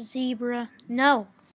Zebra. No.